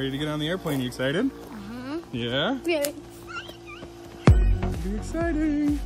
ready to get on the airplane. You excited? Uh-huh. Yeah? Really exciting. It'll be exciting.